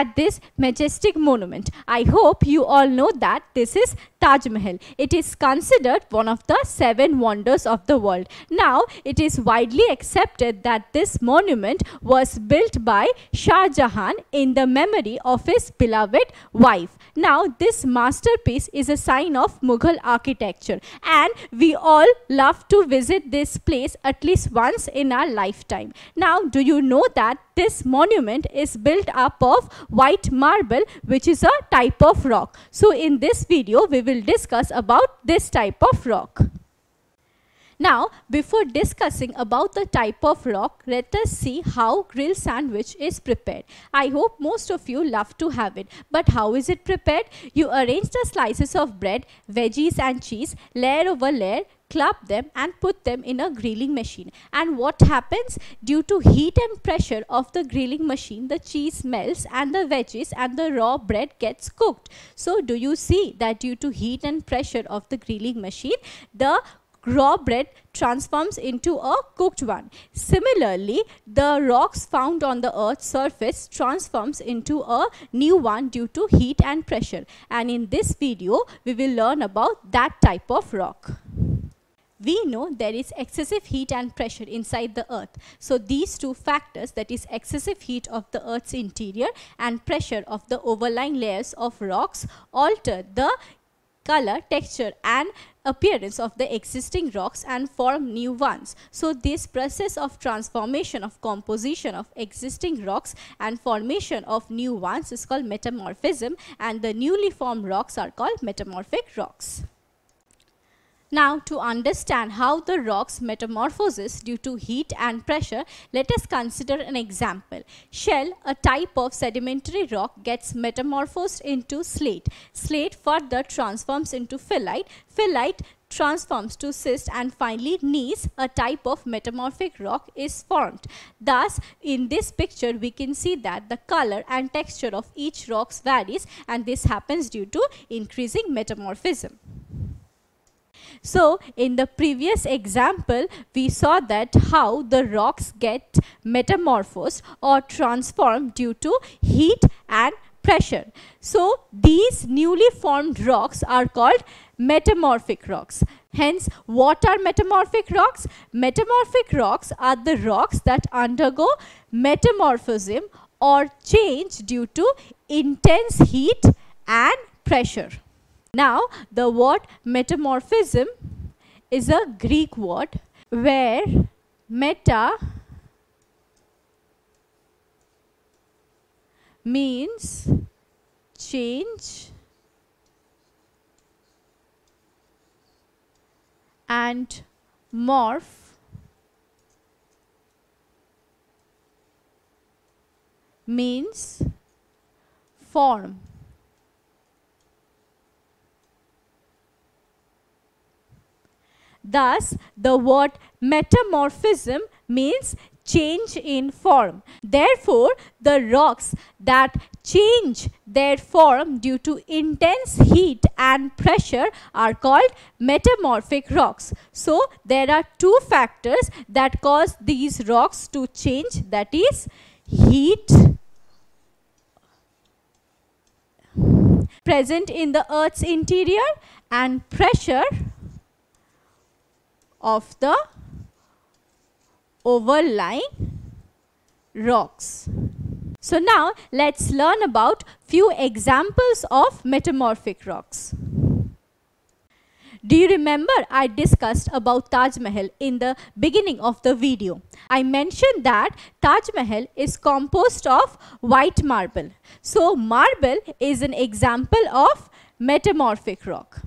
at this majestic monument. I hope you all know that this is Taj Mahal. It is considered one of the seven wonders of the world. Now, it is widely accepted that this monument was built by Shah Jahan in the memory of his beloved wife. Now, this masterpiece is a sign of Mughal architecture and we all love to visit this place at least once in our lifetime. Now, do you know that this monument is built up of white marble which is a type of rock. So, in this video, we will discuss about this type of rock. Now, before discussing about the type of rock, let us see how grill sandwich is prepared. I hope most of you love to have it. But how is it prepared? You arrange the slices of bread, veggies and cheese layer over layer club them and put them in a grilling machine. And what happens? Due to heat and pressure of the grilling machine, the cheese melts and the veggies and the raw bread gets cooked. So do you see that due to heat and pressure of the grilling machine, the raw bread transforms into a cooked one. Similarly, the rocks found on the earth's surface transforms into a new one due to heat and pressure. And in this video, we will learn about that type of rock. We know there is excessive heat and pressure inside the earth. So these two factors that is excessive heat of the earth's interior and pressure of the overlying layers of rocks alter the color, texture and appearance of the existing rocks and form new ones. So this process of transformation of composition of existing rocks and formation of new ones is called metamorphism and the newly formed rocks are called metamorphic rocks. Now to understand how the rocks metamorphoses due to heat and pressure, let us consider an example. Shale, a type of sedimentary rock gets metamorphosed into slate. Slate further transforms into phyllite. Phyllite transforms to schist and finally gneiss, a type of metamorphic rock is formed. Thus, in this picture, we can see that the color and texture of each rocks varies and this happens due to increasing metamorphism. So in the previous example, we saw that how the rocks get metamorphosed or transformed due to heat and pressure. So these newly formed rocks are called metamorphic rocks. Hence, what are metamorphic rocks? Metamorphic rocks are the rocks that undergo metamorphism or change due to intense heat and pressure. Now, the word metamorphism is a Greek word where meta means change and morph means form. Thus, the word metamorphism means change in form. Therefore, the rocks that change their form due to intense heat and pressure are called metamorphic rocks. So, there are two factors that cause these rocks to change that is heat present in the earth's interior and pressure of the overlying rocks. So now let's learn about few examples of metamorphic rocks. Do you remember I discussed about Taj Mahal in the beginning of the video? I mentioned that Taj Mahal is composed of white marble. So marble is an example of metamorphic rock.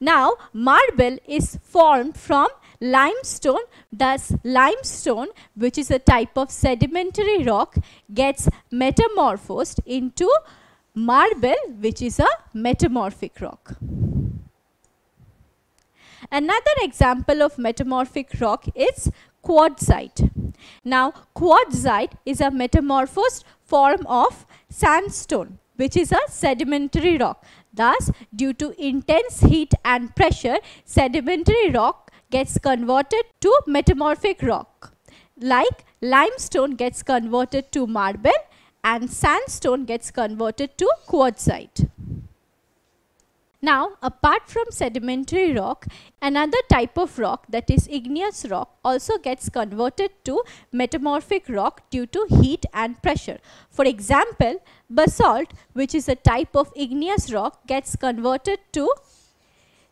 Now marble is formed from limestone. Thus, limestone, which is a type of sedimentary rock, gets metamorphosed into marble, which is a metamorphic rock. Another example of metamorphic rock is quartzite. Now, quartzite is a metamorphosed form of sandstone, which is a sedimentary rock. Thus, due to intense heat and pressure, sedimentary rock gets converted to metamorphic rock. Like limestone gets converted to marble and sandstone gets converted to quartzite. Now, apart from sedimentary rock, another type of rock that is igneous rock also gets converted to metamorphic rock due to heat and pressure. For example, basalt, which is a type of igneous rock, gets converted to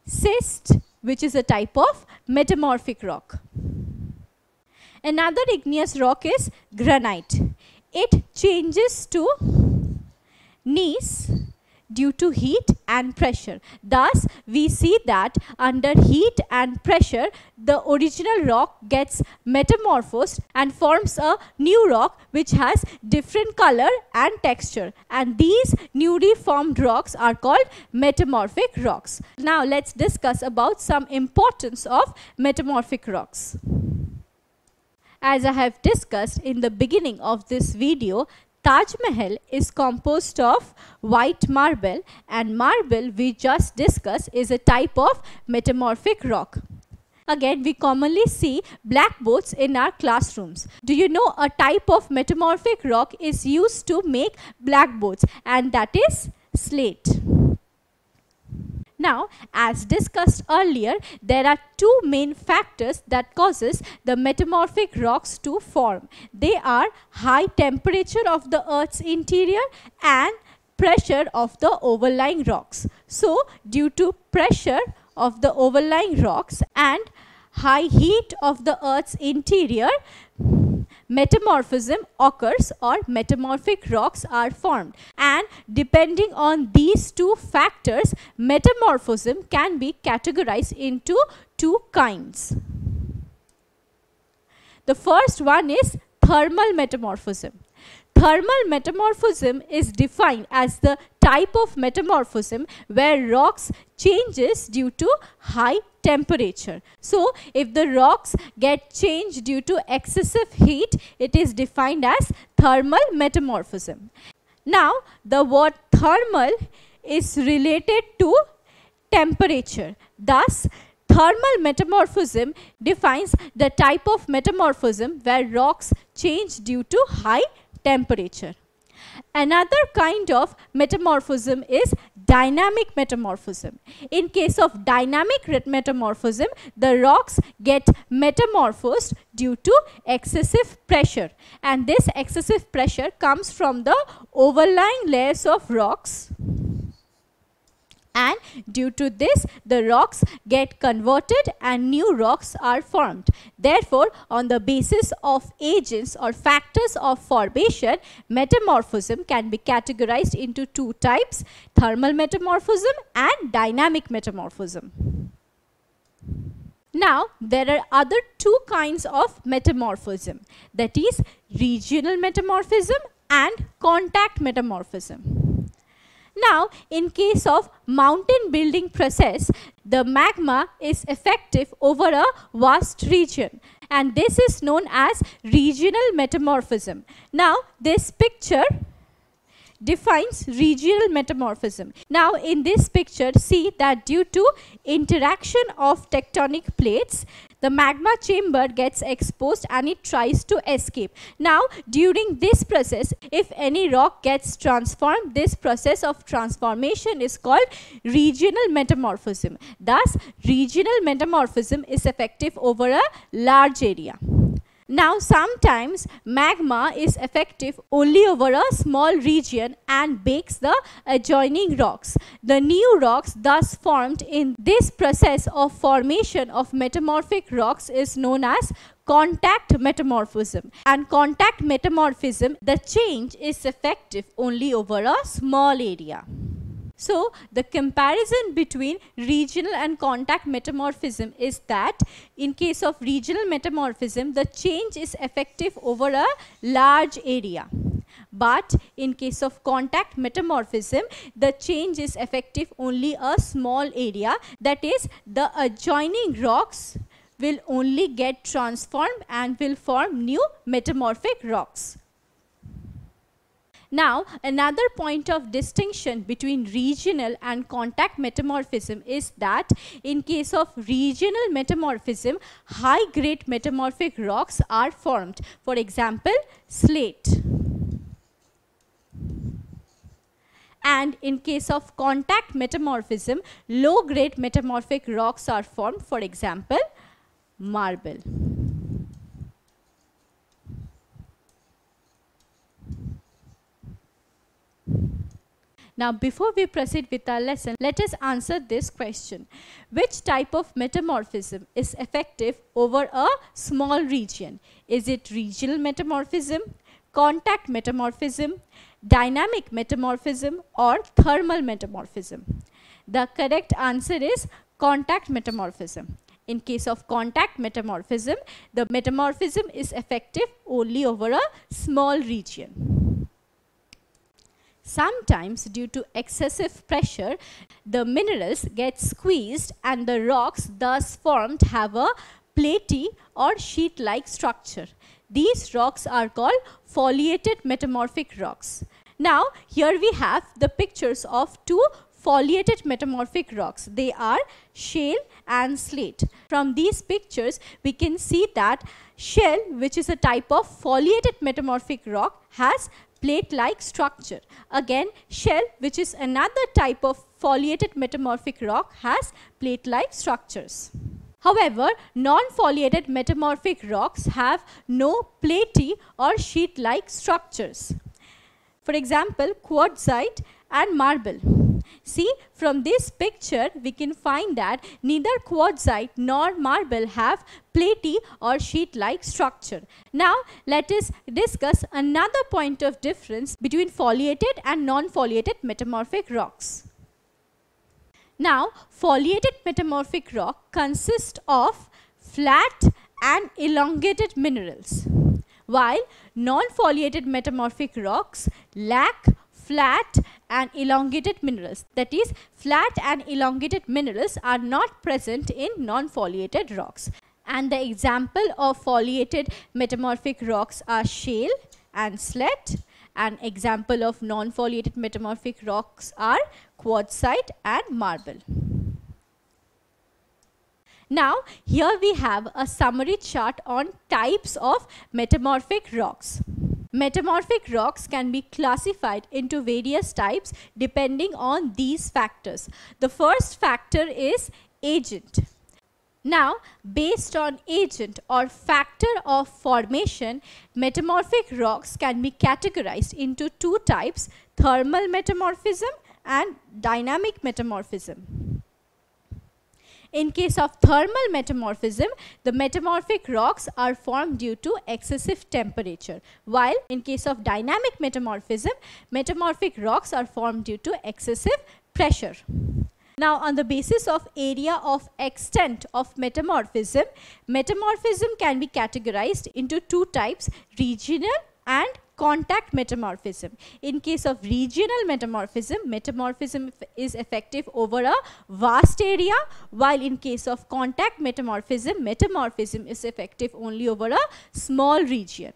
schist, which is a type of metamorphic rock. Another igneous rock is granite. It changes to gneiss due to heat and pressure. Thus, we see that under heat and pressure, the original rock gets metamorphosed and forms a new rock which has different color and texture. And these newly formed rocks are called metamorphic rocks. Now, let's discuss about some importance of metamorphic rocks. As I have discussed in the beginning of this video, Taj Mahal is composed of white marble and marble we just discussed is a type of metamorphic rock. Again, we commonly see blackboards in our classrooms. Do you know a type of metamorphic rock is used to make blackboards and that is slate. Now, as discussed earlier, there are two main factors that causes the metamorphic rocks to form. They are high temperature of the earth's interior and pressure of the overlying rocks. So, due to pressure of the overlying rocks and high heat of the earth's interior, metamorphism occurs or metamorphic rocks are formed and depending on these two factors metamorphism can be categorized into two kinds. The first one is thermal metamorphism. Thermal metamorphism is defined as the type of metamorphism where rocks changes due to high temperature. So, if the rocks get changed due to excessive heat, it is defined as thermal metamorphism. Now, the word thermal is related to temperature. Thus, thermal metamorphism defines the type of metamorphism where rocks change due to high temperature. Another kind of metamorphism is dynamic metamorphism. In case of dynamic metamorphism, the rocks get metamorphosed due to excessive pressure. And this excessive pressure comes from the overlying layers of rocks and due to this the rocks get converted and new rocks are formed. Therefore, on the basis of agents or factors of formation, metamorphism can be categorized into two types, thermal metamorphism and dynamic metamorphism. Now, there are other two kinds of metamorphism that is regional metamorphism and contact metamorphism. Now, in case of mountain building process, the magma is effective over a vast region and this is known as regional metamorphism. Now, this picture defines regional metamorphism. Now in this picture see that due to interaction of tectonic plates the magma chamber gets exposed and it tries to escape. Now during this process if any rock gets transformed this process of transformation is called regional metamorphism. Thus regional metamorphism is effective over a large area. Now sometimes magma is effective only over a small region and bakes the adjoining rocks. The new rocks thus formed in this process of formation of metamorphic rocks is known as contact metamorphism. And contact metamorphism, the change is effective only over a small area. So the comparison between regional and contact metamorphism is that in case of regional metamorphism, the change is effective over a large area. But in case of contact metamorphism, the change is effective only a small area. That is, the adjoining rocks will only get transformed and will form new metamorphic rocks. Now, another point of distinction between regional and contact metamorphism is that in case of regional metamorphism, high-grade metamorphic rocks are formed. For example, slate. And in case of contact metamorphism, low grade metamorphic rocks are formed, for example, marble. Now before we proceed with our lesson, let us answer this question. Which type of metamorphism is effective over a small region? Is it regional metamorphism, contact metamorphism, dynamic metamorphism or thermal metamorphism? The correct answer is contact metamorphism. In case of contact metamorphism, the metamorphism is effective only over a small region. Sometimes due to excessive pressure, the minerals get squeezed and the rocks thus formed have a platy or sheet-like structure. These rocks are called foliated metamorphic rocks. Now here we have the pictures of two foliated metamorphic rocks. They are shale and slate. From these pictures, we can see that shale, which is a type of foliated metamorphic rock, has plate-like structure. Again, shell, which is another type of foliated metamorphic rock, has plate-like structures. However, non-foliated metamorphic rocks have no platy or sheet-like structures. For example, quartzite and marble. See, from this picture, we can find that neither quartzite nor marble have platy or sheet-like structure. Now, let us discuss another point of difference between foliated and non-foliated metamorphic rocks. Now, foliated metamorphic rock consists of flat and elongated minerals, while non-foliated metamorphic rocks lack flat and elongated minerals. That is, flat and elongated minerals are not present in non-foliated rocks. And the example of foliated metamorphic rocks are shale and slate. An example of non-foliated metamorphic rocks are quartzite and marble. Now, here we have a summary chart on types of metamorphic rocks. Metamorphic rocks can be classified into various types depending on these factors. The first factor is agent. Now, based on agent or factor of formation, metamorphic rocks can be categorized into two types, thermal metamorphism and dynamic metamorphism. In case of thermal metamorphism, the metamorphic rocks are formed due to excessive temperature, while in case of dynamic metamorphism, metamorphic rocks are formed due to excessive pressure. Now, on the basis of area of extent of metamorphism, metamorphism can be categorized into two types, regional and contact metamorphism. In case of regional metamorphism, metamorphism is effective over a vast area while in case of contact metamorphism, metamorphism is effective only over a small region.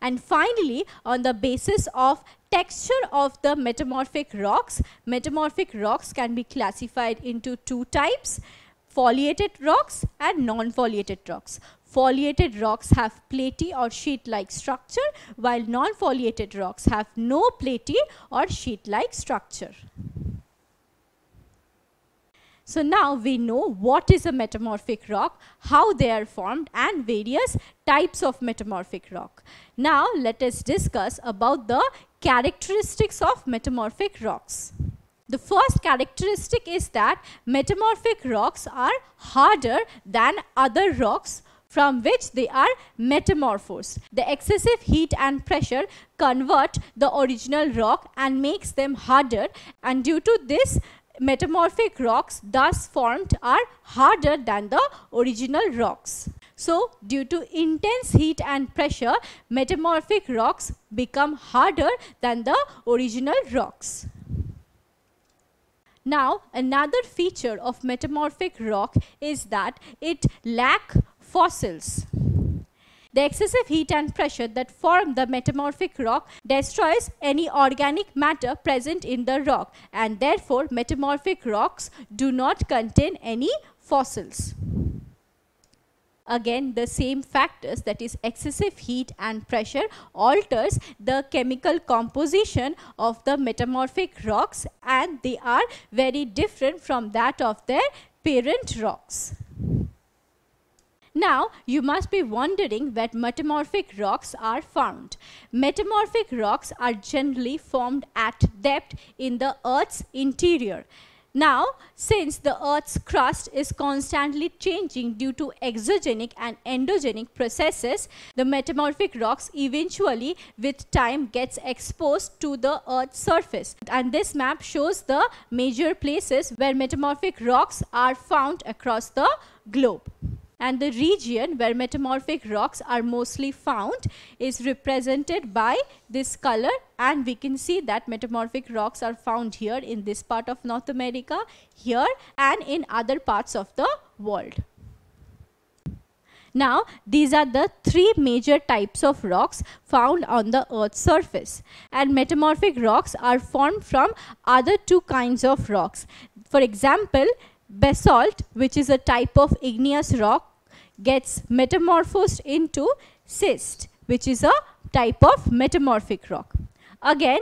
And finally, on the basis of texture of the metamorphic rocks, metamorphic rocks can be classified into two types, foliated rocks and non-foliated rocks. Foliated rocks have platy or sheet-like structure while non-foliated rocks have no platy or sheet-like structure. So now we know what is a metamorphic rock, how they are formed and various types of metamorphic rock. Now let us discuss about the characteristics of metamorphic rocks. The first characteristic is that metamorphic rocks are harder than other rocks from which they are metamorphosed. The excessive heat and pressure convert the original rock and makes them harder and due to this metamorphic rocks thus formed are harder than the original rocks. So, due to intense heat and pressure, metamorphic rocks become harder than the original rocks. Now, another feature of metamorphic rock is that it lack fossils. The excessive heat and pressure that form the metamorphic rock destroys any organic matter present in the rock and therefore metamorphic rocks do not contain any fossils. again the same factors that is excessive heat and pressure alters the chemical composition of the metamorphic rocks and they are very different from that of their parent rocks. Now, you must be wondering where metamorphic rocks are found. Metamorphic rocks are generally formed at depth in the Earth's interior. Now, since the Earth's crust is constantly changing due to exogenic and endogenic processes, the metamorphic rocks eventually with time gets exposed to the Earth's surface. And this map shows the major places where metamorphic rocks are found across the globe and the region where metamorphic rocks are mostly found is represented by this color and we can see that metamorphic rocks are found here in this part of North America, here and in other parts of the world. Now, these are the three major types of rocks found on the earth's surface. And metamorphic rocks are formed from other two kinds of rocks. For example, basalt, which is a type of igneous rock gets metamorphosed into schist which is a type of metamorphic rock. Again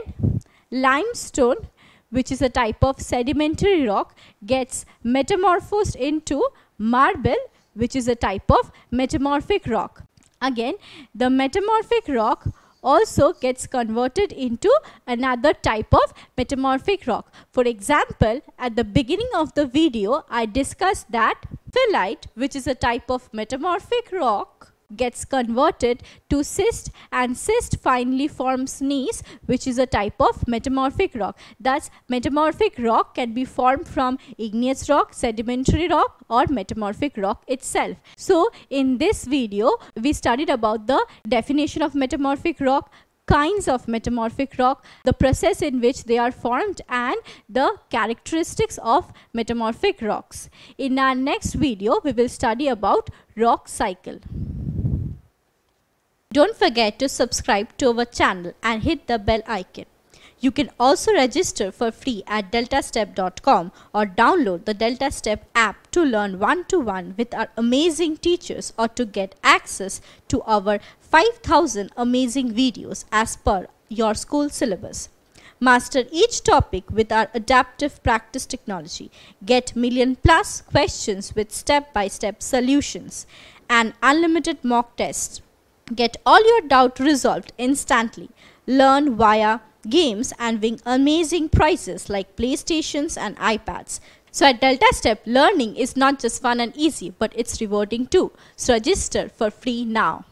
limestone which is a type of sedimentary rock gets metamorphosed into marble which is a type of metamorphic rock. Again the metamorphic rock also gets converted into another type of metamorphic rock. For example, at the beginning of the video, I discussed that phyllite, which is a type of metamorphic rock, gets converted to schist and schist finally forms gneiss which is a type of metamorphic rock. Thus metamorphic rock can be formed from igneous rock, sedimentary rock or metamorphic rock itself. So in this video we studied about the definition of metamorphic rock, kinds of metamorphic rock, the process in which they are formed and the characteristics of metamorphic rocks. In our next video, we will study about rock cycle. Don't forget to subscribe to our channel and hit the bell icon. You can also register for free at deltastep.com or download the Delta Step app to learn one-to-one -one with our amazing teachers or to get access to our 5000 amazing videos as per your school syllabus. Master each topic with our adaptive practice technology. Get million plus questions with step-by-step -step solutions and unlimited mock tests Get all your doubt resolved instantly. Learn via games and win amazing prizes like PlayStations and iPads. So at Delta Step, learning is not just fun and easy, but it's rewarding too. So register for free now.